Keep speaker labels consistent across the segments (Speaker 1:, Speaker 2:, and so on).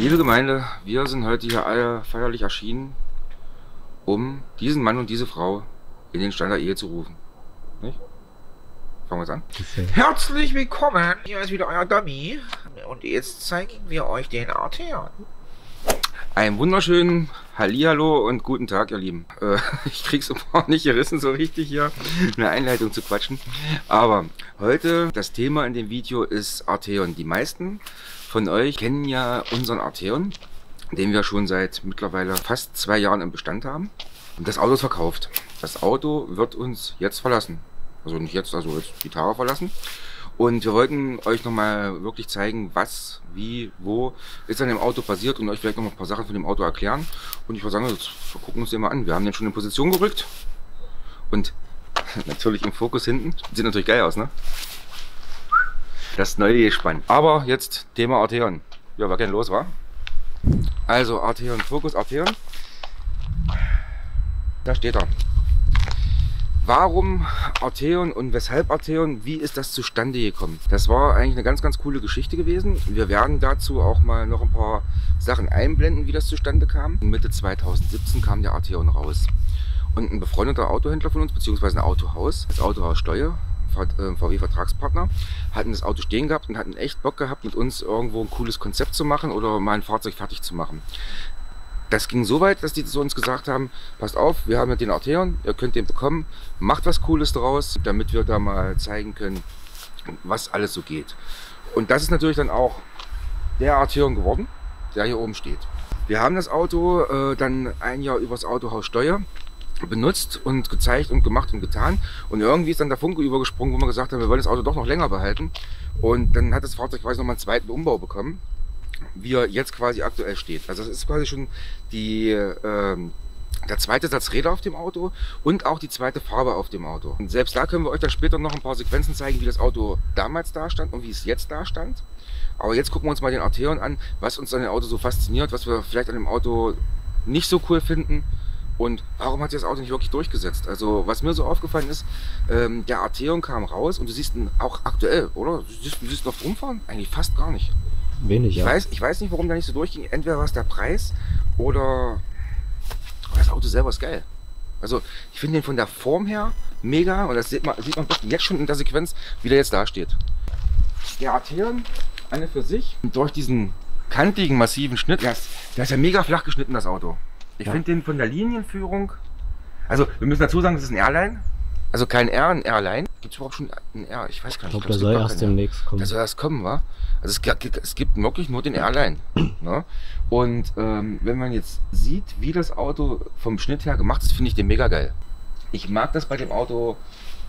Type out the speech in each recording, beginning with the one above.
Speaker 1: Liebe Gemeinde, wir sind heute hier alle feierlich erschienen, um diesen Mann und diese Frau in den Stand der Ehe zu rufen. Nicht? Fangen wir jetzt an.
Speaker 2: Herzlich willkommen, hier ist wieder euer Dummy. Und jetzt zeigen wir euch den Arteon.
Speaker 1: Einen wunderschönen Hallihallo und guten Tag, ihr Lieben. Äh, ich krieg's immer nicht gerissen, so richtig hier eine Einleitung zu quatschen. Aber heute, das Thema in dem Video ist Arteon. Die meisten von euch kennen ja unseren Arteon, den wir schon seit mittlerweile fast zwei Jahren im Bestand haben. Und das Auto ist verkauft. Das Auto wird uns jetzt verlassen. Also nicht jetzt, also jetzt die Tage verlassen. Und wir wollten euch nochmal wirklich zeigen, was, wie, wo ist an dem Auto passiert und euch vielleicht noch ein paar Sachen von dem Auto erklären. Und ich würde sagen, wir gucken uns den mal an. Wir haben den schon in Position gerückt. Und natürlich im Fokus hinten. Sieht natürlich geil aus, ne? Das neue Gespann. Aber jetzt Thema Arteon. Ja, wer kennt los, war? Also Arteon, Fokus Arteon. Da steht er. Warum Arteon und weshalb Arteon? Wie ist das zustande gekommen? Das war eigentlich eine ganz, ganz coole Geschichte gewesen. Wir werden dazu auch mal noch ein paar Sachen einblenden, wie das zustande kam. Mitte 2017 kam der Arteon raus. Und ein befreundeter Autohändler von uns, beziehungsweise ein Autohaus, das Autohaus Steuer, VW-Vertragspartner, hatten das Auto stehen gehabt und hatten echt Bock gehabt, mit uns irgendwo ein cooles Konzept zu machen oder mal ein Fahrzeug fertig zu machen. Das ging so weit, dass die zu uns gesagt haben, passt auf, wir haben ja den Arteon, ihr könnt den bekommen, macht was Cooles draus, damit wir da mal zeigen können, was alles so geht. Und das ist natürlich dann auch der Arteon geworden, der hier oben steht. Wir haben das Auto äh, dann ein Jahr übers Autohaus Steuer benutzt und gezeigt und gemacht und getan. Und irgendwie ist dann der Funke übergesprungen, wo wir gesagt haben, wir wollen das Auto doch noch länger behalten. Und dann hat das Fahrzeug quasi nochmal einen zweiten Umbau bekommen wie er jetzt quasi aktuell steht. Also das ist quasi schon die, ähm, der zweite Satz Räder auf dem Auto und auch die zweite Farbe auf dem Auto. Und selbst da können wir euch dann später noch ein paar Sequenzen zeigen, wie das Auto damals da stand und wie es jetzt da stand. Aber jetzt gucken wir uns mal den Arteon an, was uns an dem Auto so fasziniert, was wir vielleicht an dem Auto nicht so cool finden und warum hat sich das Auto nicht wirklich durchgesetzt? Also was mir so aufgefallen ist, ähm, der Arteon kam raus und du siehst ihn auch aktuell, oder? Du siehst, du siehst noch rumfahren? Eigentlich fast gar nicht.
Speaker 3: Wenig,
Speaker 1: ja. Ich weiß, ich weiß nicht, warum da nicht so durchging. Entweder war es der Preis oder das Auto selber ist geil. Also ich finde den von der Form her mega und das sieht man, sieht man jetzt schon in der Sequenz, wie der jetzt da steht. Der Arteon, eine für sich, durch diesen kantigen, massiven Schnitt, der ist, der ist ja mega flach geschnitten, das Auto. Ich ja. finde den von der Linienführung, also wir müssen dazu sagen, das ist ein Airline, also kein R, ein Airline. Gibt es überhaupt schon ein R? Ich weiß gar nicht.
Speaker 3: Ich glaube, der soll erst demnächst kommen.
Speaker 1: Der soll erst kommen, wa? Also es, es gibt wirklich nur den Airline. ne? Und ähm, wenn man jetzt sieht, wie das Auto vom Schnitt her gemacht ist, finde ich den mega geil. Ich mag das bei dem Auto,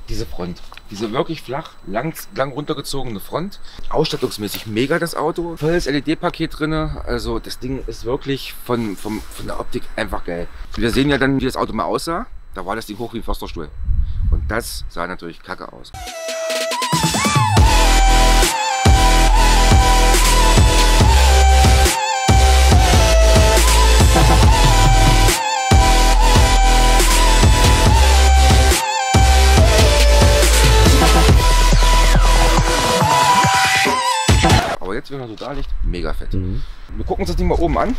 Speaker 1: diese Front. Diese wirklich flach, lang, lang runtergezogene Front. Ausstattungsmäßig mega das Auto. Volles LED-Paket drin. Also das Ding ist wirklich von, von, von der Optik einfach geil. Wir sehen ja dann, wie das Auto mal aussah. Da war das Ding hoch wie ein Försterstuhl. Und das sah natürlich kacke aus. Wenn er so da liegt, mega fett. Mhm. Wir gucken uns das Ding mal oben an.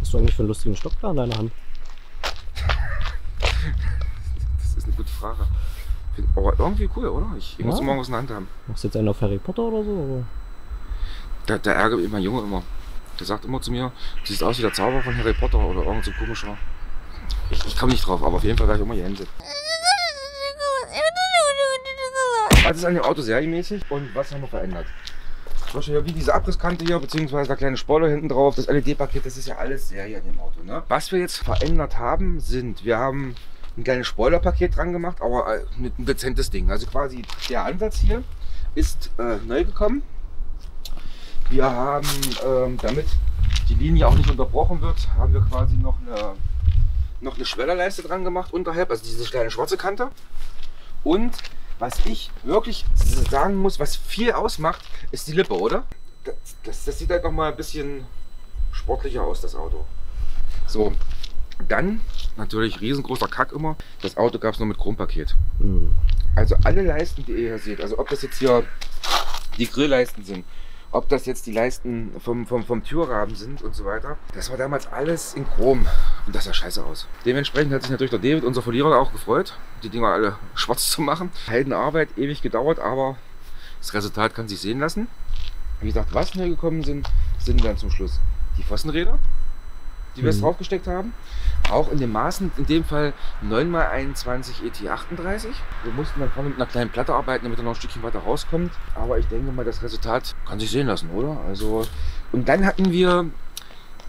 Speaker 3: Hast du eigentlich für einen lustigen Stock da in deiner Hand?
Speaker 1: das ist eine gute Frage. Aber irgendwie cool, oder? Ich, ich ja. muss morgen was in der Hand haben.
Speaker 3: Machst du jetzt einen auf Harry Potter oder so? Oder?
Speaker 1: Da, da ärgert mich mein Junge immer. Der sagt immer zu mir, du siehst aus wie der Zauber von Harry Potter oder irgend so komischer. Ich, ich komme nicht drauf, aber auf jeden Fall werde ich immer hier hinsetzen. Was ist an dem Auto serienmäßig und was haben wir verändert? Beispiel wie diese Abrisskante hier, beziehungsweise der kleine Spoiler hinten drauf, das LED-Paket, das ist ja alles Serie an dem Auto. Ne? Was wir jetzt verändert haben, sind, wir haben ein kleines Spoilerpaket dran gemacht, aber äh, mit ein dezentes Ding. Also quasi der Ansatz hier ist äh, neu gekommen. Wir haben, ähm, damit die Linie auch nicht unterbrochen wird, haben wir quasi noch eine, noch eine Schwellerleiste dran gemacht unterhalb, also diese kleine schwarze Kante. Und was ich wirklich sagen muss, was viel ausmacht, ist die Lippe, oder? Das, das, das sieht halt noch mal ein bisschen sportlicher aus, das Auto. So, dann natürlich riesengroßer Kack immer. Das Auto gab es nur mit Chrompaket. Mhm. Also alle Leisten, die ihr hier seht, also ob das jetzt hier die Grillleisten sind, ob das jetzt die Leisten vom, vom, vom Türrahmen sind und so weiter. Das war damals alles in Chrom und das sah scheiße aus. Dementsprechend hat sich natürlich der David, unser Verlierer, auch gefreut, die Dinger alle schwarz zu machen. Heldenarbeit, ewig gedauert, aber das Resultat kann sich sehen lassen. Wie gesagt, was neu gekommen sind, sind dann zum Schluss die Pfossenräder, die wir
Speaker 3: Mhm.
Speaker 1: draufgesteckt haben. Auch in den Maßen, in dem Fall 9x21 ET38. Wir mussten dann vorne mit einer kleinen Platte arbeiten, damit er noch ein Stückchen weiter rauskommt. Aber ich denke mal, das Resultat kann sich sehen lassen, oder? Also, und dann hatten wir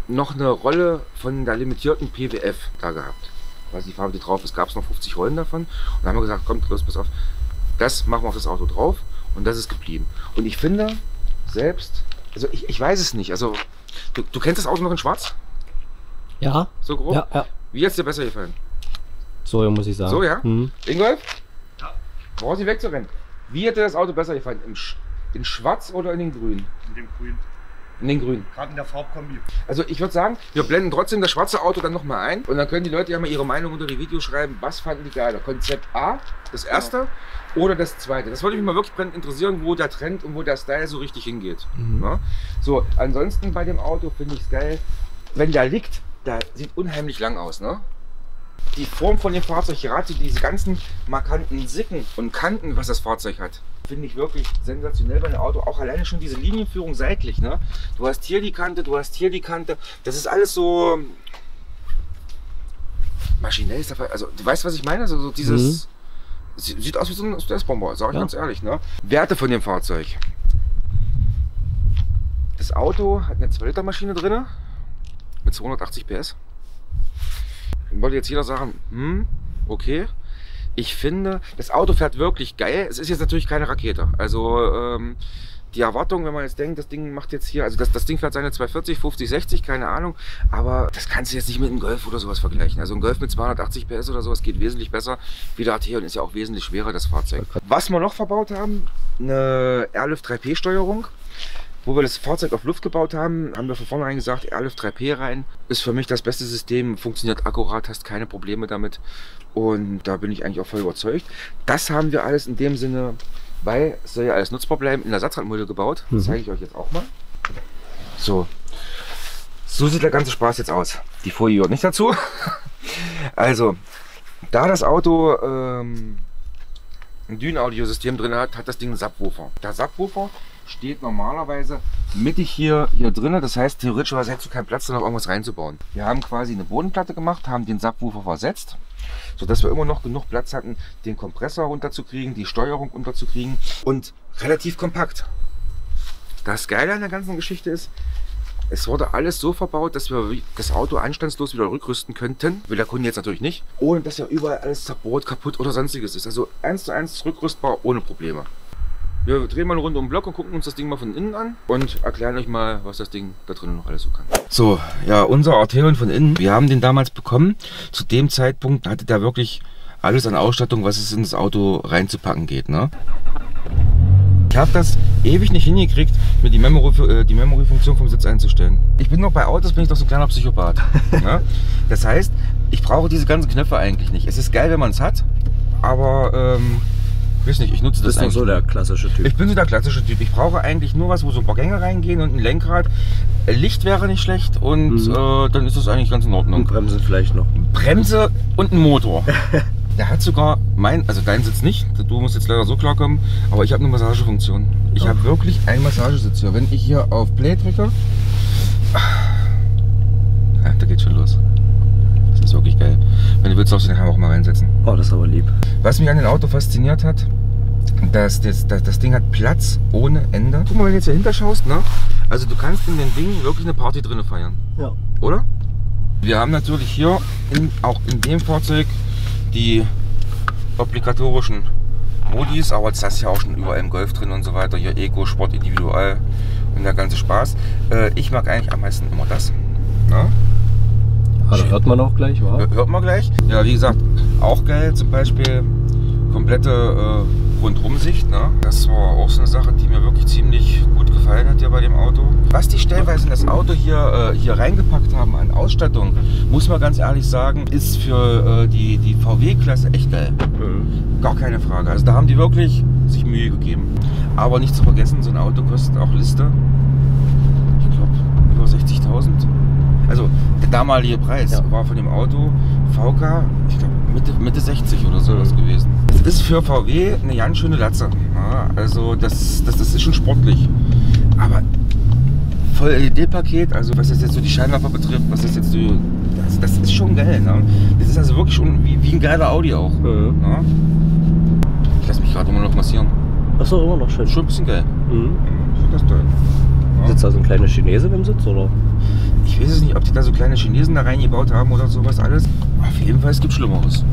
Speaker 1: noch eine Rolle von der limitierten PWF da gehabt. Ich weiß nicht, die Farbe, die drauf ist, gab es noch 50 Rollen davon. Und dann haben wir gesagt, kommt, los, pass auf, das machen wir auf das Auto drauf. Und das ist geblieben. Und ich finde, selbst, also ich, ich weiß es nicht, also du, du kennst das Auto noch in schwarz?
Speaker 3: Ja,
Speaker 1: So grob?
Speaker 3: ja, ja.
Speaker 1: Wie hat es dir besser gefallen?
Speaker 3: So ja, muss ich sagen.
Speaker 1: So, ja?
Speaker 3: Mhm.
Speaker 1: Ingolf? Ja. Brauchst nicht wegzurennen. Wie hat dir das Auto besser gefallen? Im Sch in schwarz oder in den grün?
Speaker 4: In dem Grün.
Speaker 1: In den grün.
Speaker 4: Gerade in der Farbkombi.
Speaker 1: Also ich würde sagen, wir blenden trotzdem das schwarze Auto dann nochmal ein und dann können die Leute ja mal ihre Meinung unter die Videos schreiben, was fanden die geiler? Konzept A, das erste oder das zweite? Das würde mich mal wirklich brennend interessieren, wo der Trend und wo der Style so richtig hingeht.
Speaker 3: Mhm.
Speaker 1: Ja? So, ansonsten bei dem Auto finde ich es geil, wenn der liegt, der sieht unheimlich lang aus, ne? Die Form von dem Fahrzeug, gerade diese ganzen markanten Sicken und Kanten, was das Fahrzeug hat, finde ich wirklich sensationell bei einem Auto. Auch alleine schon diese Linienführung seitlich, ne? Du hast hier die Kante, du hast hier die Kante. Das ist alles so maschinell ist der Fall. Also, du weißt, was ich meine? Also, so dieses. Sie- Sieht aus wie so ein Stressbomber, sag ich
Speaker 3: Ja.
Speaker 1: ganz ehrlich. Ne? Werte von dem Fahrzeug. Das Auto hat eine 2 Liter Maschine drin mit 280 PS. Wollte jetzt jeder sagen, hm, okay. Ich finde, das Auto fährt wirklich geil. Es ist jetzt natürlich keine Rakete. Also ähm, die Erwartung, wenn man jetzt denkt, das Ding macht jetzt hier, also das, das Ding fährt seine 240, 50, 60, keine Ahnung. Aber das kannst du jetzt nicht mit einem Golf oder sowas vergleichen. Also ein Golf mit 280 PS oder sowas geht wesentlich besser wie der AT und ist ja auch wesentlich schwerer, das Fahrzeug. Was wir noch verbaut haben, eine Airlift 3P Steuerung. Wo wir das Fahrzeug auf Luft gebaut haben, haben wir von vornherein gesagt, Airlift 3P rein. Ist für mich das beste System, funktioniert akkurat, hast keine Probleme damit. Und da bin ich eigentlich auch voll überzeugt. Das haben wir alles in dem Sinne, weil es soll ja alles nutzbar bleiben, in Ersatzrandmulde gebaut. Das
Speaker 3: Mhm.
Speaker 1: zeige ich euch jetzt auch mal. So. So sieht der ganze Spaß jetzt aus. Die Folie gehört nicht dazu. Also, da das Auto ähm, ein Dyn-Audiosystem drin hat, hat das Ding einen Subwoofer. Der Subwoofer steht normalerweise mittig hier, hier drinnen. Das heißt, theoretisch hättest du keinen Platz, da noch irgendwas reinzubauen. Wir haben quasi eine Bodenplatte gemacht, haben den Subwoofer versetzt, sodass wir immer noch genug Platz hatten, den Kompressor runterzukriegen, die Steuerung unterzukriegen und relativ kompakt. Das Geile an der ganzen Geschichte ist, es wurde alles so verbaut, dass wir das Auto anstandslos wieder rückrüsten könnten. Will der Kunde jetzt natürlich nicht. Ohne dass ja überall alles zerbohrt, kaputt oder sonstiges ist. Also eins zu eins rückrüstbar, ohne Probleme. Wir drehen mal eine Runde um den Block und gucken uns das Ding mal von innen an und erklären euch mal, was das Ding da drinnen noch alles so kann. So, ja, unser Arterion von innen. Wir haben den damals bekommen. Zu dem Zeitpunkt hatte der wirklich alles an Ausstattung, was es ins Auto reinzupacken geht. Ne? Ich habe das ewig nicht hingekriegt, mir die Memory, äh, Memory-Funktion vom Sitz einzustellen. Ich bin noch bei Autos, bin ich doch so ein kleiner Psychopath. ja? Das heißt, ich brauche diese ganzen Knöpfe eigentlich nicht. Es ist geil, wenn man es hat, aber ähm, weiß nicht, ich nutze das,
Speaker 5: Das ist doch so der klassische Typ.
Speaker 1: ich bin so der klassische Typ. Ich brauche eigentlich nur was, wo so ein paar Gänge reingehen und ein Lenkrad. Licht wäre nicht schlecht und
Speaker 5: Mhm.
Speaker 1: äh, dann ist das eigentlich ganz in
Speaker 5: Und
Speaker 1: Ordnung.
Speaker 5: Bremsen vielleicht noch.
Speaker 1: Bremse und ein Motor. Der hat sogar mein, also dein Sitz nicht. Du musst jetzt leider so klarkommen, aber ich habe eine Massagefunktion. Ich habe wirklich einen Massagesitz hier. Wenn ich hier auf Play drücke, ja, da geht schon los. Das ist wirklich geil. Wenn du willst, darfst du den auch mal reinsetzen.
Speaker 5: Oh, das ist aber lieb.
Speaker 1: Was mich an dem Auto fasziniert hat, dass das, das, das Ding hat Platz ohne Ende. Guck mal, wenn du jetzt hier hinter schaust, ne? Also du kannst in dem Ding wirklich eine Party drinnen feiern,
Speaker 5: Ja.
Speaker 1: oder? Wir haben natürlich hier in, auch in dem Fahrzeug die obligatorischen Modis, aber das hast du ja auch schon überall im Golf drin und so weiter. Hier Eco, Sport, Individual und der ganze Spaß. Äh, ich mag eigentlich am meisten immer das. Ne?
Speaker 3: Da hört man auch gleich, wa?
Speaker 1: Hör- Hört man gleich. Ja, wie gesagt, auch geil. Zum Beispiel komplette äh, Rundumsicht. Ne? Das war auch so eine Sache, die mir wirklich ziemlich gut gefallen hat hier bei dem Auto. Was die stellenweise in das Auto hier, äh, hier reingepackt haben an Ausstattung, muss man ganz ehrlich sagen, ist für äh, die, die VW-Klasse echt geil. Gar keine Frage. Also da haben die wirklich sich Mühe gegeben. Aber nicht zu vergessen, so ein Auto kostet auch Liste, ich glaube, über 60.000. Also damalige Preis
Speaker 3: Ja.
Speaker 1: war von dem Auto VK, ich glaube Mitte, Mitte 60 oder sowas gewesen. Das ist für VW eine ganz schöne Latze. Ja, also das, das, das ist schon sportlich. Aber voll LED-Paket, also was das jetzt so die Scheinwerfer betrifft, was das jetzt so, das, das ist schon geil. Ne? Das ist also wirklich schon wie, wie ein geiler Audi auch.
Speaker 3: Mhm.
Speaker 1: Ne? Ich lasse mich gerade immer noch massieren.
Speaker 3: Achso, immer noch schön.
Speaker 1: Schon ein bisschen geil.
Speaker 3: Mhm.
Speaker 1: Ich finde das toll. Ja.
Speaker 3: Sitzt da so ein kleiner Chinese beim Sitz, oder?
Speaker 1: Ich weiß es nicht, ob die da so kleine Chinesen da reingebaut haben oder sowas alles. Auf jeden Fall, es gibt Schlimmeres.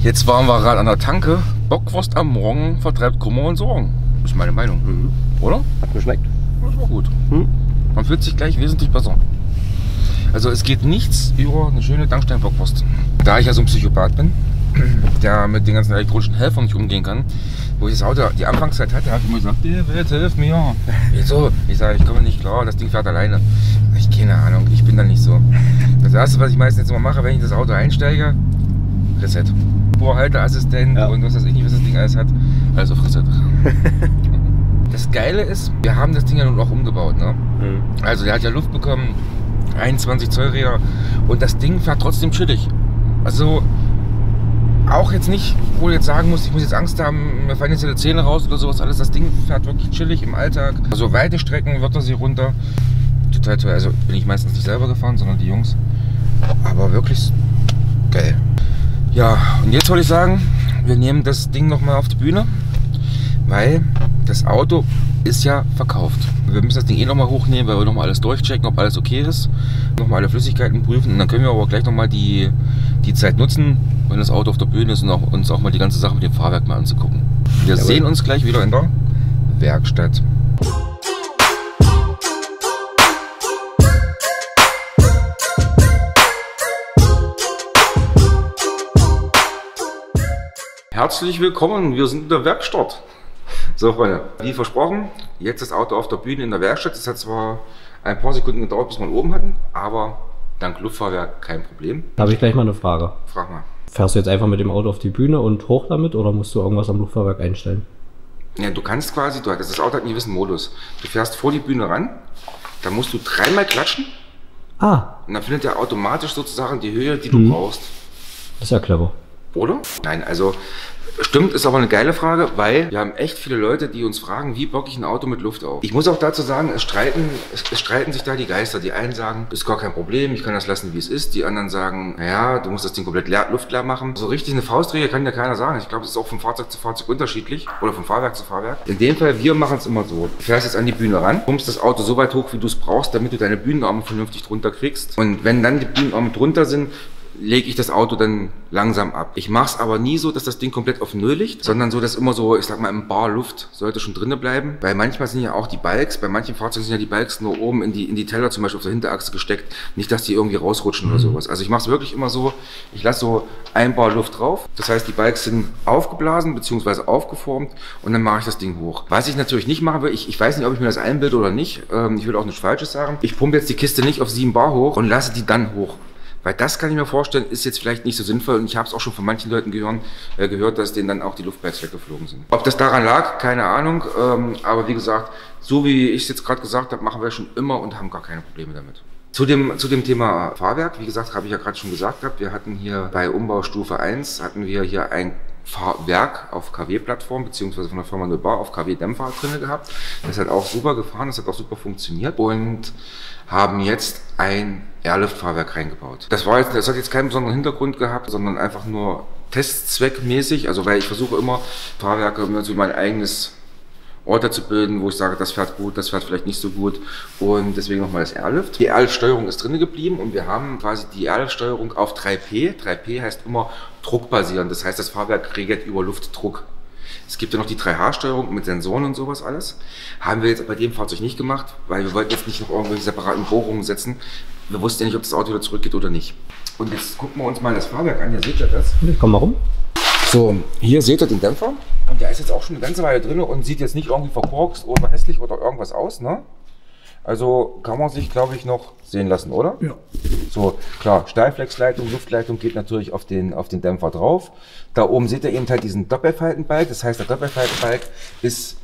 Speaker 1: Jetzt waren wir gerade an der Tanke. Bockwurst am Morgen vertreibt Kummer und Sorgen. Das ist meine Meinung.
Speaker 3: Mhm.
Speaker 1: Oder?
Speaker 3: Hat geschmeckt.
Speaker 1: Das war gut.
Speaker 3: Mhm.
Speaker 1: Man fühlt sich gleich wesentlich besser. Also es geht nichts über eine schöne Dankstein-Bockwurst. Da ich ja so ein Psychopath bin, der mit den ganzen elektronischen Helfern nicht umgehen kann, wo ich das Auto die Anfangszeit hatte, habe ich immer gesagt, David, hilf mir. Wieso? Ich sage, ich komme nicht klar, das Ding fährt alleine. Ich keine Ahnung, ich bin da nicht so. Das erste, was ich meistens jetzt immer mache, wenn ich das Auto einsteige, Reset. Vorhalteassistent
Speaker 3: Ja.
Speaker 1: und was weiß ich nicht, was das Ding alles hat. Also Reset. das Geile ist, wir haben das Ding ja nun auch umgebaut. Ne?
Speaker 3: Mhm.
Speaker 1: Also der hat ja Luft bekommen, 21 Zoll Räder und das Ding fährt trotzdem chillig. Also auch jetzt nicht, wo du jetzt sagen musst, ich muss jetzt Angst haben, mir fallen jetzt die Zähne raus oder sowas alles. Das Ding fährt wirklich chillig im Alltag. Also weite Strecken wird er sie runter. Total toll. Also bin ich meistens nicht selber gefahren, sondern die Jungs. Aber wirklich geil. Ja, und jetzt wollte ich sagen, wir nehmen das Ding nochmal auf die Bühne, weil das Auto ist ja verkauft. Wir müssen das Ding eh nochmal hochnehmen, weil wir nochmal alles durchchecken, ob alles okay ist. Nochmal alle Flüssigkeiten prüfen und dann können wir aber gleich nochmal die, die Zeit nutzen, wenn das Auto auf der Bühne ist und auch, uns auch mal die ganze Sache mit dem Fahrwerk mal anzugucken. Wir
Speaker 3: Jawohl.
Speaker 1: sehen uns gleich wieder in der Werkstatt. Herzlich willkommen, wir sind in der Werkstatt. So, Freunde, wie versprochen, jetzt das Auto auf der Bühne in der Werkstatt. Es hat zwar ein paar Sekunden gedauert, bis wir ihn oben hatten, aber dank Luftfahrwerk kein Problem.
Speaker 3: Da habe ich gleich mal eine Frage.
Speaker 1: Frag mal.
Speaker 3: Fährst du jetzt einfach mit dem Auto auf die Bühne und hoch damit oder musst du irgendwas am Luftfahrwerk einstellen?
Speaker 1: Ja, du kannst quasi, du, das Auto hat einen gewissen Modus. Du fährst vor die Bühne ran, da musst du dreimal klatschen
Speaker 3: Ah,
Speaker 1: und dann findet er automatisch sozusagen die Höhe, die du
Speaker 3: Mhm.
Speaker 1: brauchst.
Speaker 3: das ist ja clever.
Speaker 1: Oder? Nein, also stimmt, ist aber eine geile Frage, weil wir haben echt viele Leute, die uns fragen, wie bocke ich ein Auto mit Luft auf? Ich muss auch dazu sagen, es streiten, es, streiten sich da die Geister. Die einen sagen, ist gar kein Problem, ich kann das lassen, wie es ist. Die anderen sagen, naja, du musst das Ding komplett leer, luftleer machen. So richtig eine Faustregel kann ja keiner sagen. Ich glaube, es ist auch von Fahrzeug zu Fahrzeug unterschiedlich oder von Fahrwerk zu Fahrwerk. In dem Fall, wir machen es immer so. Du fährst jetzt an die Bühne ran, pumpst das Auto so weit hoch, wie du es brauchst, damit du deine Bühnenarme vernünftig drunter kriegst. Und wenn dann die Bühnenarme drunter sind, lege ich das Auto dann langsam ab. Ich mache es aber nie so, dass das Ding komplett auf Null liegt, sondern so, dass immer so, ich sag mal, im Bar Luft sollte schon drinnen bleiben. Weil manchmal sind ja auch die Balks, bei manchen Fahrzeugen sind ja die Balks nur oben in die, in die Teller zum Beispiel auf der Hinterachse gesteckt. Nicht, dass die irgendwie rausrutschen oder sowas. Also ich mache es wirklich immer so, ich lasse so ein Bar Luft drauf. Das heißt, die Balks sind aufgeblasen bzw. aufgeformt und dann mache ich das Ding hoch. Was ich natürlich nicht machen will, ich, ich weiß nicht, ob ich mir das einbilde oder nicht. Ähm, ich will auch nichts Falsches sagen. Ich pumpe jetzt die Kiste nicht auf 7 Bar hoch und lasse die dann hoch. Weil das kann ich mir vorstellen, ist jetzt vielleicht nicht so sinnvoll und ich habe es auch schon von manchen Leuten gehören, äh, gehört, dass denen dann auch die Luftbags weggeflogen sind. Ob das daran lag, keine Ahnung. Ähm, aber wie gesagt, so wie ich es jetzt gerade gesagt habe, machen wir schon immer und haben gar keine Probleme damit. Zu dem, zu dem Thema Fahrwerk, wie gesagt, habe ich ja gerade schon gesagt gehabt, wir hatten hier bei Umbaustufe 1, hatten wir hier ein Fahrwerk auf KW-Plattform, beziehungsweise von der Firma Nebar auf KW-Dämpfer drin gehabt. Das hat auch super gefahren, das hat auch super funktioniert und haben jetzt ein Airlift-Fahrwerk reingebaut. Das war jetzt, das hat jetzt keinen besonderen Hintergrund gehabt, sondern einfach nur testzweckmäßig, also weil ich versuche immer Fahrwerke immer so mein eigenes Orte zu bilden, wo ich sage, das fährt gut, das fährt vielleicht nicht so gut und deswegen nochmal das Airlift. Die Airlift-Steuerung ist drin geblieben und wir haben quasi die Airlift-Steuerung auf 3P. 3P heißt immer druckbasierend, das heißt, das Fahrwerk regelt über Luftdruck. Es gibt ja noch die 3H-Steuerung mit Sensoren und sowas alles. Haben wir jetzt bei dem Fahrzeug nicht gemacht, weil wir wollten jetzt nicht noch irgendwelche separaten Bohrungen setzen. Wir wussten ja nicht, ob das Auto wieder zurückgeht oder nicht. Und jetzt gucken wir uns mal das Fahrwerk an, ihr seht ja das.
Speaker 3: Ich komm mal rum.
Speaker 1: So, hier seht ihr den Dämpfer. Und der ist jetzt auch schon eine ganze Weile drin und sieht jetzt nicht irgendwie verkorkst oder hässlich oder irgendwas aus, ne? Also kann man sich, glaube ich, noch sehen lassen, oder?
Speaker 3: Ja.
Speaker 1: So, klar, Steilflexleitung, Luftleitung geht natürlich auf den, auf den Dämpfer drauf. Da oben seht ihr eben halt diesen Doppelfaltenbalg. Das heißt, der Doppelfaltenbalg ist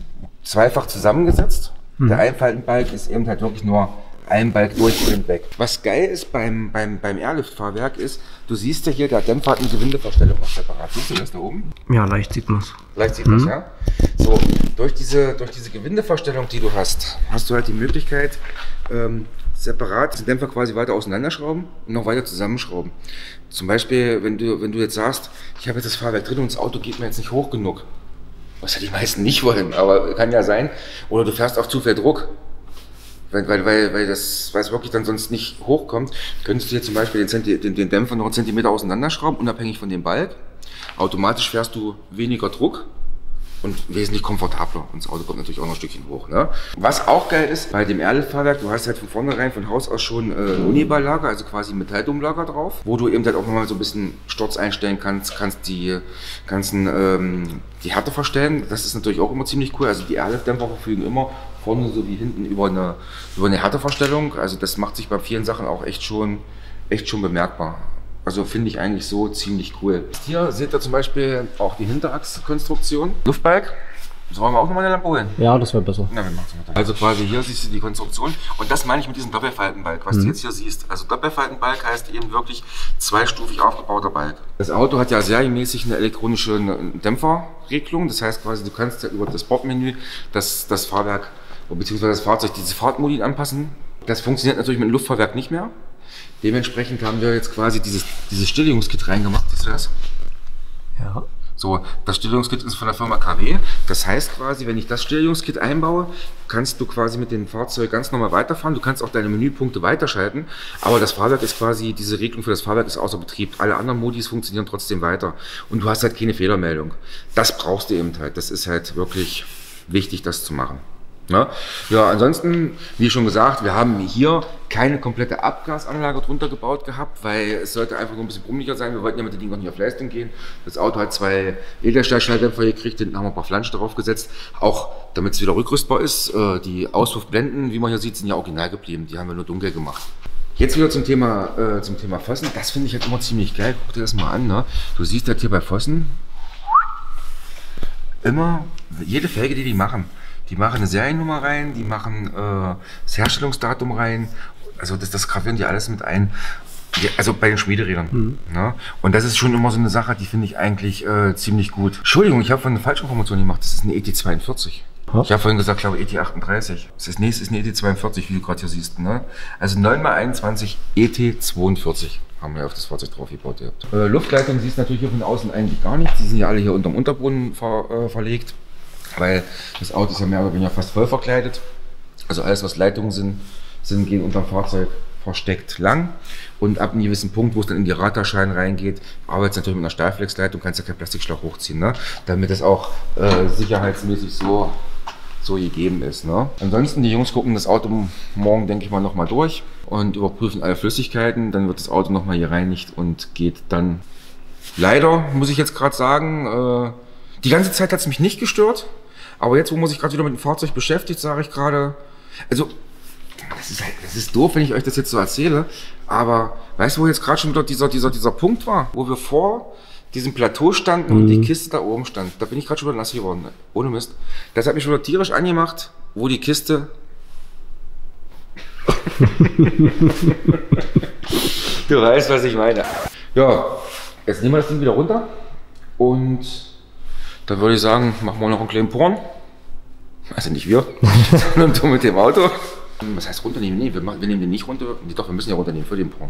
Speaker 1: zweifach zusammengesetzt. Der Einfaltenbalg ist eben halt wirklich nur ein Balk durchgehend weg. Was geil ist beim, beim, beim Airlift-Fahrwerk ist, du siehst ja hier, der Dämpfer hat eine Gewindeverstellung noch separat. Siehst du das da oben?
Speaker 3: Ja, leicht sieht man's.
Speaker 1: Vielleicht sieht man ja. So, durch diese, durch diese Gewindeverstellung, die du hast, hast du halt die Möglichkeit, ähm, separat den Dämpfer quasi weiter auseinanderschrauben und noch weiter zusammenschrauben. Zum Beispiel, wenn du, wenn du jetzt sagst, ich habe jetzt das Fahrwerk drin und das Auto geht mir jetzt nicht hoch genug. Was ja die meisten nicht wollen, aber kann ja sein. Oder du fährst auf zu viel Druck. Weil, weil, weil, weil, das, weil es wirklich dann sonst nicht hochkommt, könntest du hier zum Beispiel den, Zenti den, den Dämpfer noch einen Zentimeter auseinanderschrauben, unabhängig von dem Balk. Automatisch fährst du weniger Druck und wesentlich komfortabler. Und das Auto kommt natürlich auch noch ein Stückchen hoch. Ne? Was auch geil ist, bei dem Erle-Fahrwerk, du hast halt von vornherein von Haus aus schon äh, Uniballlager, also quasi Metalldomlager drauf, wo du eben halt auch nochmal so ein bisschen Sturz einstellen kannst, kannst die ganzen ähm, die Härte verstellen. Das ist natürlich auch immer ziemlich cool. Also die Erle-Dämpfer verfügen immer vorne sowie hinten über eine, über eine Härteverstellung. Also das macht sich bei vielen Sachen auch echt schon, echt schon bemerkbar. Also finde ich eigentlich so ziemlich cool. Hier seht ihr zum Beispiel auch die Hinterachskonstruktion. Luftbalg. Sollen wir auch nochmal eine Lampe holen?
Speaker 3: Ja, das wäre besser.
Speaker 1: Na, wir machen's mal. Also quasi hier siehst du die Konstruktion. Und das meine ich mit diesem Doppelfaltenbalg, was du jetzt hier siehst. Also Doppelfaltenbalg heißt eben wirklich zweistufig aufgebauter Balg. Das Auto hat ja serienmäßig eine elektronische Dämpferregelung. Das heißt quasi, du kannst ja über das Bordmenü das, das Fahrwerk bzw. das Fahrzeug diese Fahrtmodi anpassen. Das funktioniert natürlich mit dem Luftfahrwerk nicht mehr. Dementsprechend haben wir jetzt quasi dieses, dieses Stilllegungskit reingemacht. Siehst du das?
Speaker 3: Ja.
Speaker 1: So, das Stilllegungskit ist von der Firma KW. Das heißt quasi, wenn ich das Stilllegungskit einbaue, kannst du quasi mit dem Fahrzeug ganz normal weiterfahren. Du kannst auch deine Menüpunkte weiterschalten. Aber das Fahrwerk ist quasi, diese Regelung für das Fahrwerk ist außer Betrieb. Alle anderen Modis funktionieren trotzdem weiter. Und du hast halt keine Fehlermeldung. Das brauchst du eben halt. Das ist halt wirklich wichtig, das zu machen. Ne? Ja, ansonsten, wie schon gesagt, wir haben hier keine komplette Abgasanlage drunter gebaut gehabt, weil es sollte einfach nur ein bisschen brummeliger sein. Wir wollten ja mit dem Ding auch nicht auf Leistung gehen. Das Auto hat zwei Edelstahlschalldämpfer gekriegt, hinten haben wir ein paar Flanschen drauf gesetzt, auch damit es wieder rückrüstbar ist. Äh, Die Auspuffblenden, wie man hier sieht, sind ja original geblieben. Die haben wir nur dunkel gemacht. Jetzt wieder zum Thema, äh, zum Thema Fossen. Das finde ich halt immer ziemlich geil. Guck dir das mal an. Ne? Du siehst halt hier bei Fossen immer, jede Felge, die die machen, die machen eine Seriennummer rein, die machen äh, das Herstellungsdatum rein. Also das, das gravieren die alles mit ein. Ja, also bei den Schmiederädern. Ne? Und das ist schon immer so eine Sache, die finde ich eigentlich äh, ziemlich gut. Entschuldigung, ich habe von eine Falschinformation gemacht. Das ist eine ET42.
Speaker 3: Ha?
Speaker 1: Ich habe vorhin gesagt, glaube ET38. Das ist, es ist eine ET42, wie du gerade hier siehst. Ne? Also 9x21 ET42 haben wir auf das Fahrzeug drauf gebaut. Äh, Luftleitung siehst du natürlich hier von außen eigentlich gar nicht. Die sind ja alle hier unterm Unterboden ver, äh, verlegt, weil das Auto ist ja mehr oder weniger fast voll verkleidet. Also alles, was Leitungen sind, sind gehen unterm Fahrzeug versteckt lang. Und ab einem gewissen Punkt, wo es dann in die Radarschein reingeht, arbeitest du natürlich mit einer Stahlflexleitung, kannst ja keinen Plastikschlauch hochziehen, ne? damit es auch äh, sicherheitsmäßig so, so gegeben ist. Ne? Ansonsten, die Jungs gucken das Auto morgen, denke ich mal, nochmal durch und überprüfen alle Flüssigkeiten. Dann wird das Auto nochmal gereinigt und geht dann leider, muss ich jetzt gerade sagen, äh, die ganze Zeit hat es mich nicht gestört. Aber jetzt, wo man sich gerade wieder mit dem Fahrzeug beschäftigt, sage ich gerade, also das ist, halt, das ist doof, wenn ich euch das jetzt so erzähle, aber weißt du, wo jetzt gerade schon wieder dieser, dieser, dieser Punkt war, wo wir vor diesem Plateau standen und die Kiste da oben stand. Da bin ich gerade schon wieder nass geworden, ohne Mist. Das hat mich schon wieder tierisch angemacht, wo die Kiste... du weißt, was ich meine. Ja, jetzt nehmen wir das Ding wieder runter und dann würde ich sagen, machen wir noch einen kleinen Porn. Also nicht wir, sondern du mit dem Auto. Was heißt runternehmen? Nee, wir, machen, wir nehmen den nicht runter. Nee, doch, wir müssen ja runternehmen für den Porn.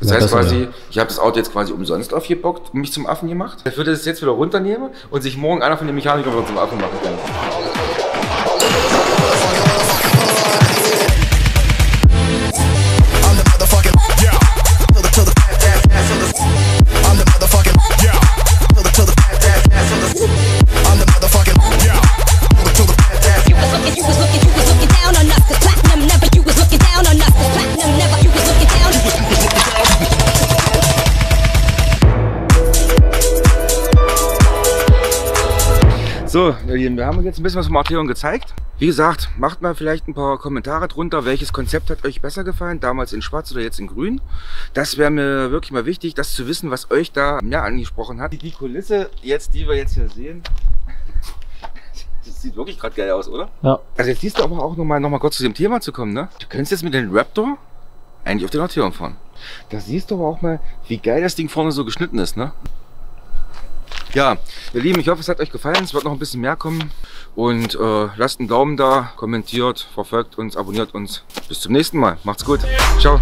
Speaker 1: Das
Speaker 3: Ja,
Speaker 1: heißt
Speaker 3: das
Speaker 1: quasi,
Speaker 3: ja.
Speaker 1: ich habe das Auto jetzt quasi umsonst aufgebockt und mich zum Affen gemacht. Ich würde es jetzt wieder runternehmen und sich morgen einer von den Mechanikern zum Affen machen kann. Lieben, wir haben jetzt ein bisschen was vom Arteon gezeigt. Wie gesagt, macht mal vielleicht ein paar Kommentare drunter, welches Konzept hat euch besser gefallen, damals in schwarz oder jetzt in grün. Das wäre mir wirklich mal wichtig, das zu wissen, was euch da ja, angesprochen hat. Die Kulisse jetzt, die wir jetzt hier sehen, das sieht wirklich gerade geil aus, oder?
Speaker 3: Ja.
Speaker 1: Also jetzt siehst du aber auch nochmal noch mal kurz zu dem Thema zu kommen, ne? Du könntest jetzt mit dem Raptor eigentlich auf den Arteon fahren. Da siehst du aber auch mal, wie geil das Ding vorne so geschnitten ist, ne? Ja, ihr Lieben, ich hoffe, es hat euch gefallen. Es wird noch ein bisschen mehr kommen. Und äh, lasst einen Daumen da, kommentiert, verfolgt uns, abonniert uns. Bis zum nächsten Mal. Macht's gut. Ciao.